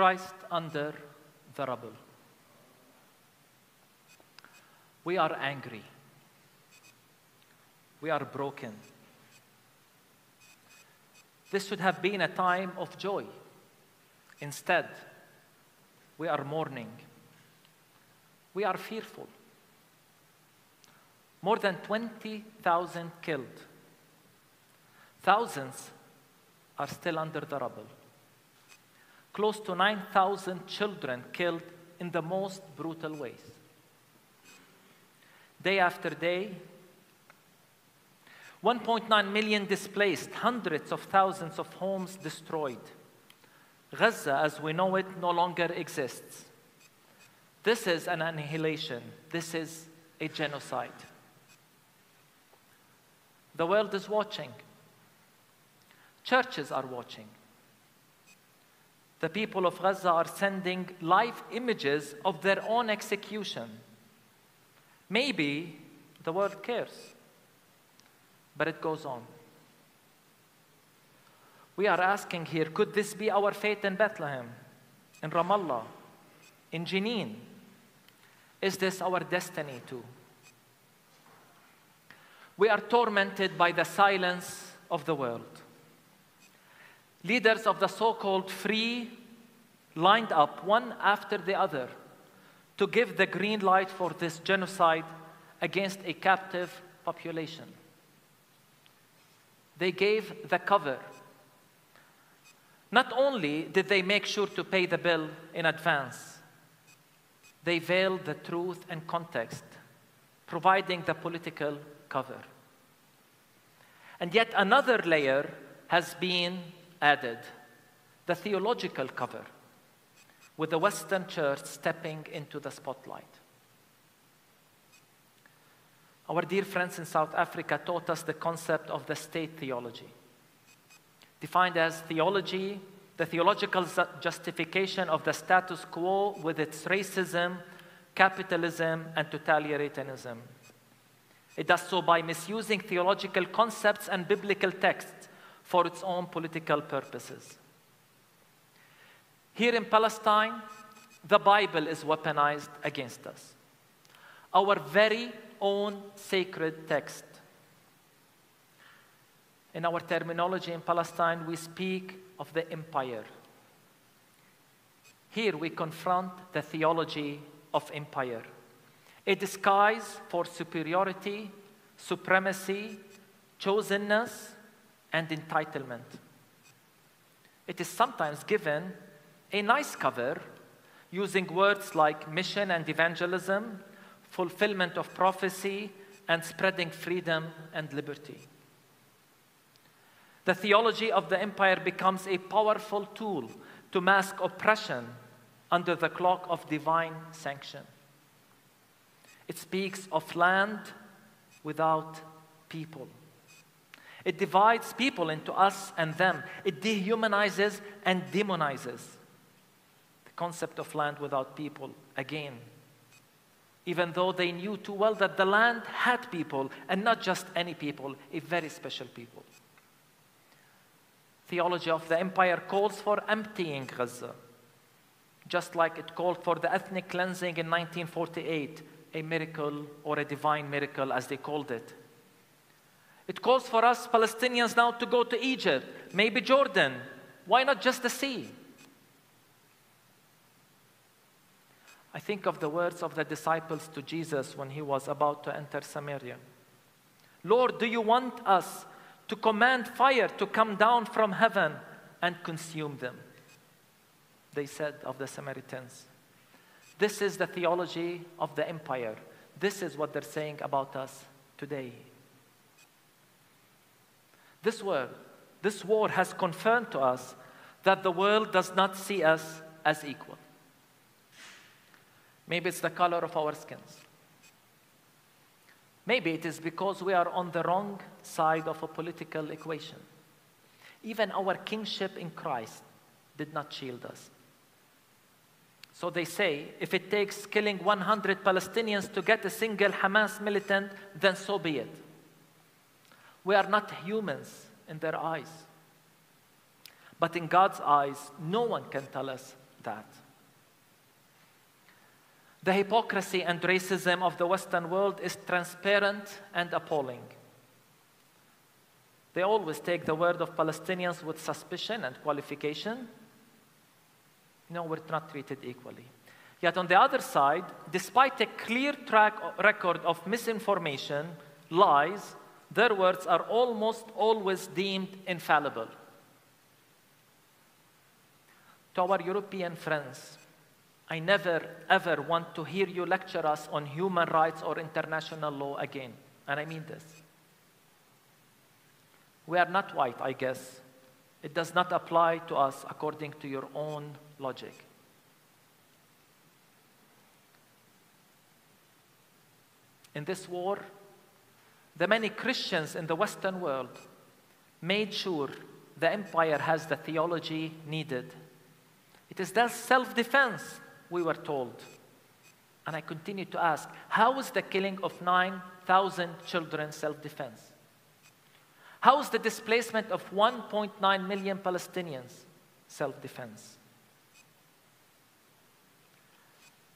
Christ under the rubble. We are angry. We are broken. This should have been a time of joy. Instead, we are mourning. We are fearful. More than 20,000 killed. Thousands are still under the rubble. Close to 9,000 children killed in the most brutal ways. Day after day, 1.9 million displaced, hundreds of thousands of homes destroyed. Gaza, as we know it, no longer exists. This is an annihilation. This is a genocide. The world is watching. Churches are watching. The people of Gaza are sending live images of their own execution. Maybe the world cares, but it goes on. We are asking here could this be our fate in Bethlehem, in Ramallah, in Jenin? Is this our destiny too? We are tormented by the silence of the world. Leaders of the so called free lined up one after the other to give the green light for this genocide against a captive population. They gave the cover. Not only did they make sure to pay the bill in advance, they veiled the truth and context, providing the political cover. And yet another layer has been added the theological cover, with the Western church stepping into the spotlight. Our dear friends in South Africa taught us the concept of the state theology, defined as theology, the theological justification of the status quo with its racism, capitalism, and totalitarianism. It does so by misusing theological concepts and biblical texts for its own political purposes. Here in Palestine, the Bible is weaponized against us. Our very own sacred text. In our terminology in Palestine, we speak of the empire. Here we confront the theology of empire, a disguise for superiority, supremacy, chosenness, and entitlement. It is sometimes given a nice cover using words like mission and evangelism, fulfillment of prophecy, and spreading freedom and liberty. The theology of the empire becomes a powerful tool to mask oppression under the cloak of divine sanction. It speaks of land without people. It divides people into us and them. It dehumanizes and demonizes the concept of land without people again. Even though they knew too well that the land had people, and not just any people, a very special people. Theology of the empire calls for emptying Gaza, just like it called for the ethnic cleansing in 1948, a miracle or a divine miracle, as they called it. It calls for us Palestinians now to go to Egypt, maybe Jordan. Why not just the sea? I think of the words of the disciples to Jesus when he was about to enter Samaria. Lord, do you want us to command fire to come down from heaven and consume them? They said of the Samaritans. This is the theology of the empire. This is what they're saying about us today. This war, this war has confirmed to us that the world does not see us as equal. Maybe it's the color of our skins. Maybe it is because we are on the wrong side of a political equation. Even our kingship in Christ did not shield us. So they say if it takes killing 100 Palestinians to get a single Hamas militant, then so be it. We are not humans in their eyes. But in God's eyes, no one can tell us that. The hypocrisy and racism of the Western world is transparent and appalling. They always take the word of Palestinians with suspicion and qualification. No, we're not treated equally. Yet on the other side, despite a clear track record of misinformation, lies, their words are almost always deemed infallible. To our European friends, I never ever want to hear you lecture us on human rights or international law again. And I mean this. We are not white, I guess. It does not apply to us according to your own logic. In this war, the many Christians in the Western world made sure the empire has the theology needed. It is thus self defense, we were told. And I continue to ask how is the killing of 9,000 children self defense? How is the displacement of 1.9 million Palestinians self defense?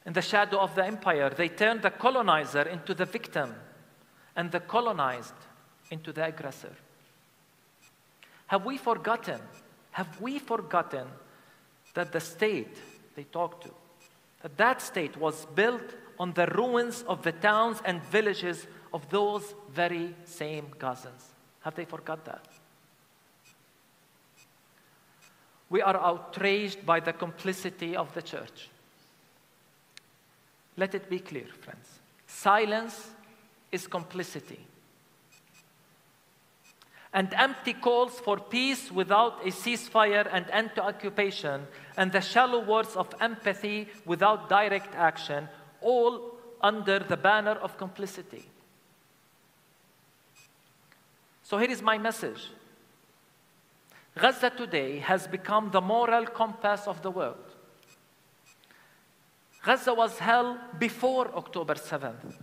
In the shadow of the empire, they turned the colonizer into the victim and the colonized into the aggressor. Have we forgotten? Have we forgotten that the state they talked to, that that state was built on the ruins of the towns and villages of those very same Gazans? Have they forgot that? We are outraged by the complicity of the church. Let it be clear, friends. Silence is complicity. And empty calls for peace without a ceasefire and end to occupation, and the shallow words of empathy without direct action, all under the banner of complicity. So here is my message Gaza today has become the moral compass of the world. Gaza was hell before October 7th,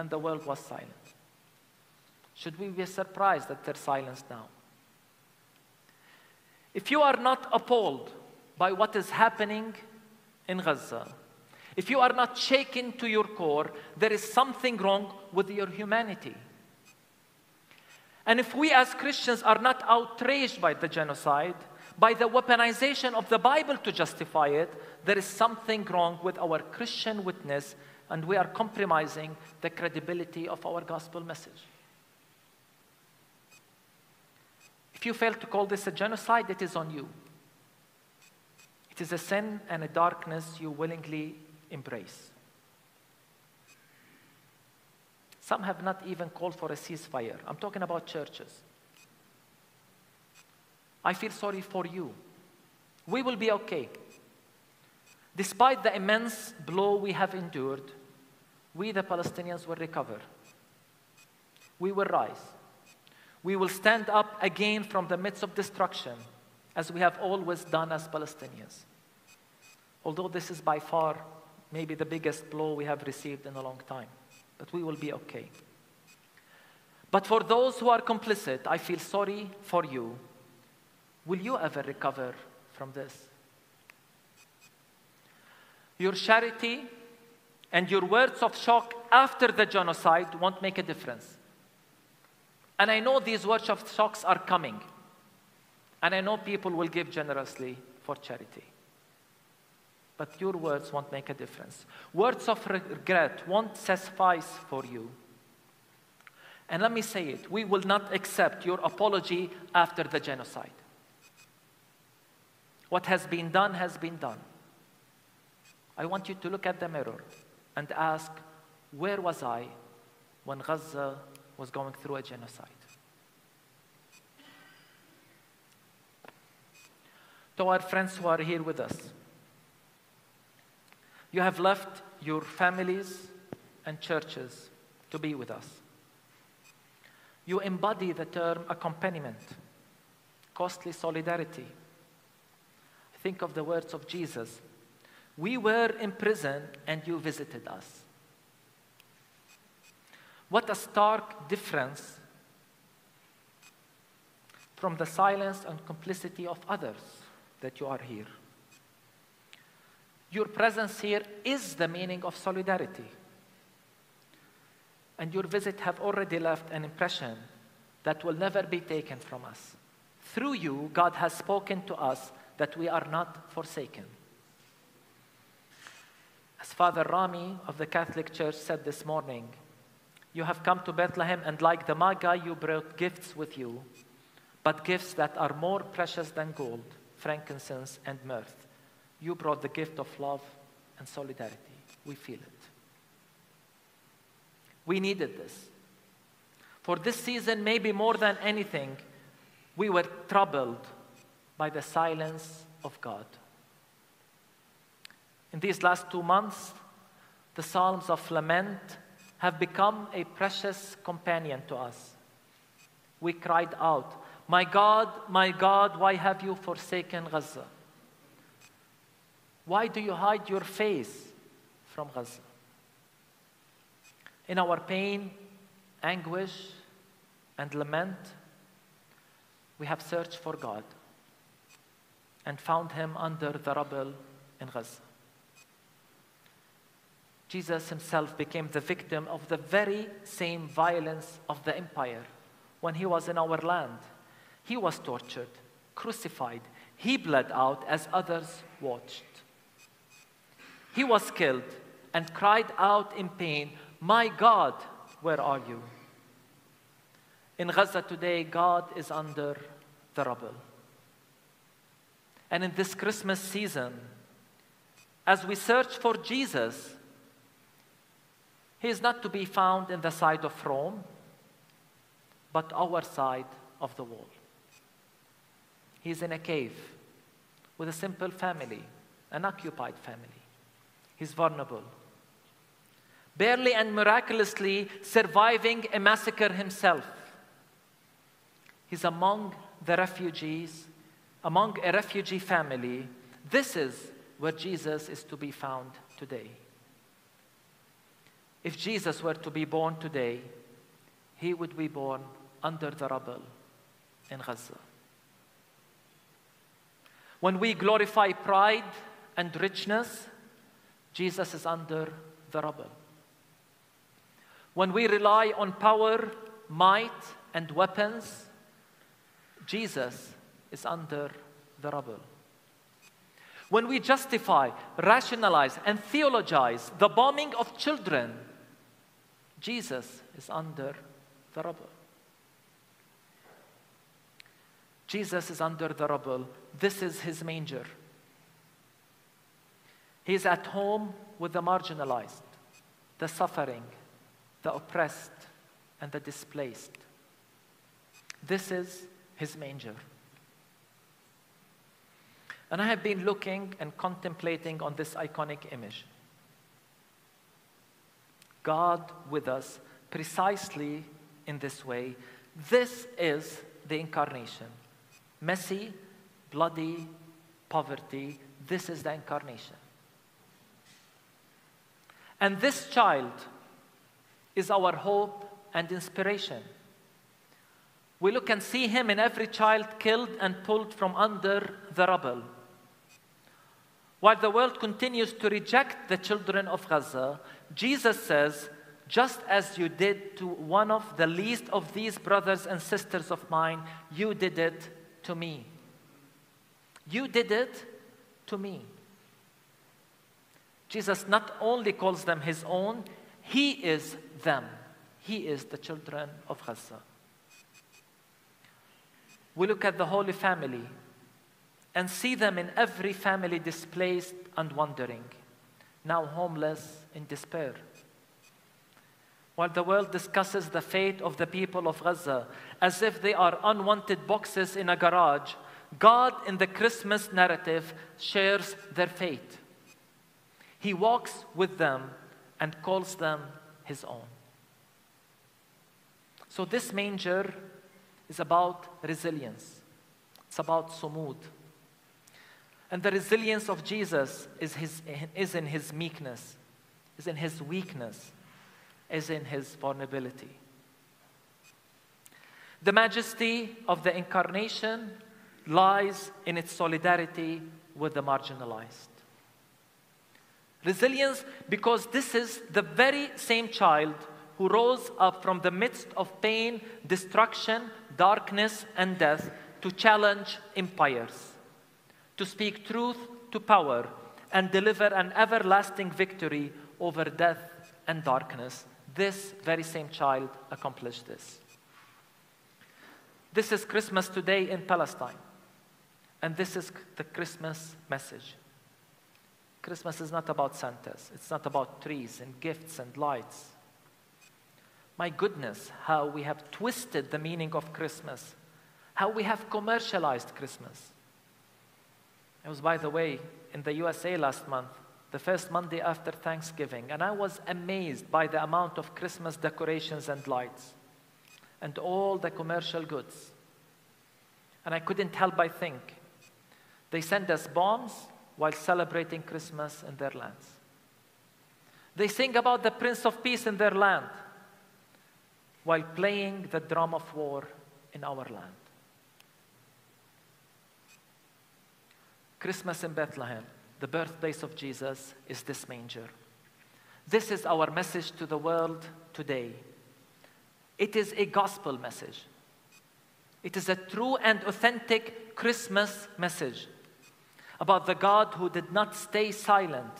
and the world was silent. Should we be surprised at their silence now? If you are not appalled by what is happening in Gaza, if you are not shaken to your core, there is something wrong with your humanity. And if we as Christians are not outraged by the genocide, by the weaponization of the Bible to justify it, there is something wrong with our Christian witness, and we are compromising the credibility of our gospel message. If you fail to call this a genocide, it is on you. It is a sin and a darkness you willingly embrace. Some have not even called for a ceasefire. I'm talking about churches. I feel sorry for you. We will be okay. Despite the immense blow we have endured, we, the Palestinians, will recover. We will rise. We will stand up again from the midst of destruction, as we have always done as Palestinians. Although this is by far maybe the biggest blow we have received in a long time, but we will be okay. But for those who are complicit, I feel sorry for you Will you ever recover from this? Your charity and your words of shock after the genocide won't make a difference. And I know these words of shocks are coming. And I know people will give generously for charity. But your words won't make a difference. Words of regret won't suffice for you. And let me say it we will not accept your apology after the genocide. What has been done has been done. I want you to look at the mirror and ask, where was I when Gaza was going through a genocide? To our friends who are here with us, you have left your families and churches to be with us. You embody the term accompaniment, costly solidarity, Think of the words of Jesus We were in prison and you visited us. What a stark difference from the silence and complicity of others that you are here. Your presence here is the meaning of solidarity. And your visit have already left an impression that will never be taken from us. Through you, God has spoken to us that we are not forsaken. As Father Rami of the Catholic Church said this morning, you have come to Bethlehem, and like the Magi, you brought gifts with you, but gifts that are more precious than gold, frankincense, and myrrh. You brought the gift of love and solidarity. We feel it. We needed this. For this season, maybe more than anything, we were troubled by the silence of God. In these last two months, the Psalms of Lament have become a precious companion to us. We cried out, My God, my God, why have you forsaken Gaza? Why do you hide your face from Gaza? In our pain, anguish, and lament, we have searched for God and found him under the rubble in Gaza. Jesus himself became the victim of the very same violence of the empire when he was in our land. He was tortured, crucified, he bled out as others watched. He was killed and cried out in pain, My God, where are you? In Gaza today, God is under the rubble. And in this Christmas season, as we search for Jesus, he is not to be found in the side of Rome, but our side of the wall. He is in a cave with a simple family, an occupied family. He's vulnerable. Barely and miraculously surviving a massacre himself. He's among the refugees, among a refugee family. This is where Jesus is to be found today. If Jesus were to be born today, he would be born under the rubble in Gaza. When we glorify pride and richness, Jesus is under the rubble. When we rely on power, might, and weapons, Jesus is under the rubble. When we justify, rationalize, and theologize the bombing of children, Jesus is under the rubble. Jesus is under the rubble. This is his manger. He's at home with the marginalized, the suffering, the oppressed, and the displaced. This is his manger. And I have been looking and contemplating on this iconic image. God with us precisely in this way. This is the incarnation. Messy, bloody, poverty, this is the incarnation. And this child is our hope and inspiration. We look and see him in every child killed and pulled from under the rubble. While the world continues to reject the children of Gaza, Jesus says, just as you did to one of the least of these brothers and sisters of mine, you did it to me. You did it to me. Jesus not only calls them his own, he is them. He is the children of Gaza. We look at the Holy Family and see them in every family displaced and wandering, now homeless in despair. While the world discusses the fate of the people of Gaza as if they are unwanted boxes in a garage, God in the Christmas narrative shares their fate. He walks with them and calls them his own. So, this manger is about resilience, it's about sumud. And the resilience of Jesus is, his, is in his meekness, is in his weakness, is in his vulnerability. The majesty of the incarnation lies in its solidarity with the marginalized. Resilience because this is the very same child who rose up from the midst of pain, destruction, darkness, and death to challenge empires, to speak truth to power, and deliver an everlasting victory over death and darkness. This very same child accomplished this. This is Christmas today in Palestine. And this is the Christmas message. Christmas is not about Santas, it's not about trees and gifts and lights. My goodness, how we have twisted the meaning of Christmas, how we have commercialized Christmas. I was, by the way, in the USA last month, the first Monday after Thanksgiving, and I was amazed by the amount of Christmas decorations and lights and all the commercial goods. And I couldn't help but think they send us bombs while celebrating Christmas in their lands. They sing about the Prince of Peace in their land while playing the drum of war in our land. Christmas in Bethlehem, the birthplace of Jesus, is this manger. This is our message to the world today. It is a gospel message. It is a true and authentic Christmas message about the God who did not stay silent,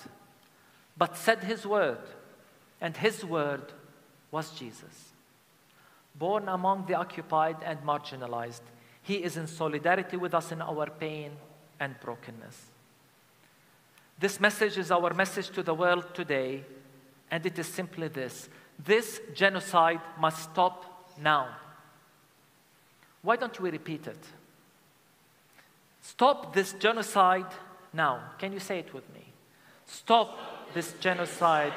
but said his word, and his word was Jesus. Born among the occupied and marginalized, he is in solidarity with us in our pain and brokenness. This message is our message to the world today, and it is simply this this genocide must stop now. Why don't we repeat it? Stop this genocide now. Can you say it with me? Stop this genocide.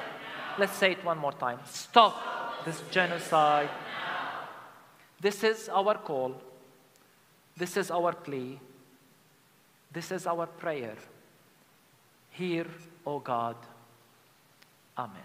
Let's say it one more time. Stop this genocide. This is our call. This is our plea. This is our prayer. Hear, O God. Amen.